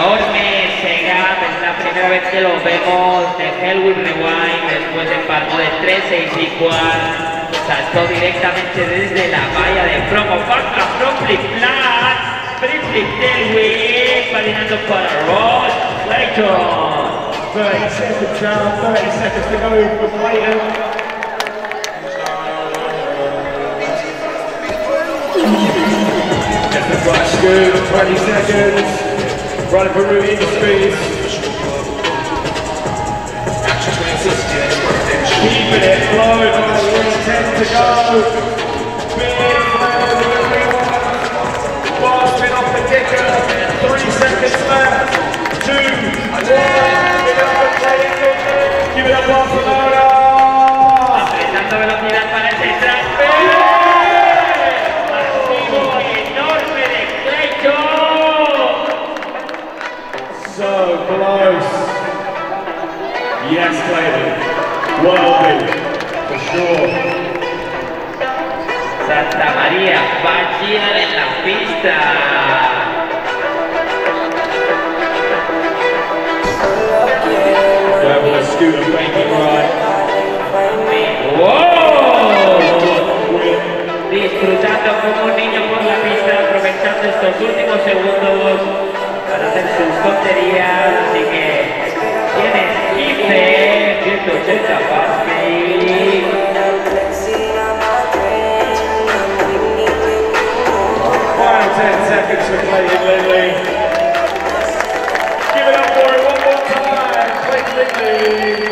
enorme ese gap, es la primera vez que lo vemos. De Hellwood Rewind después del palmo de 3, 6 y 4. Saltó directamente desde la valla de promo, from flip flat, flip flip tailwhip, patinando para Ross Clayton. 30 seconds down, 30 seconds to go for Clayton. Get the front scoop, 20 seconds. Running for Root Industries. Keeping it flowing on the wing, 10 to go. Apretando velocidad So close. Yes, Clayton. Well for sure. Santa María la pista. Estos últimos segundos para hacer sus tonterías. Así que tienes 15, 180 fácil. Final 10 seconds for Clayton Lindley. Give it up for him one more time. Clayton Lindley.